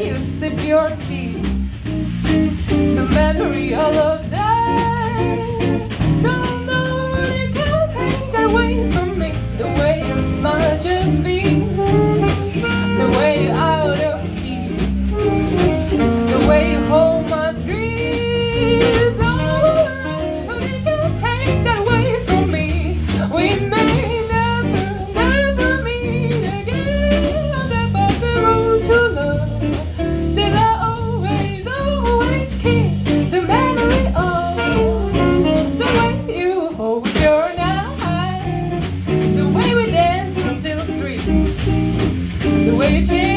You sip your tea, the memory of you change.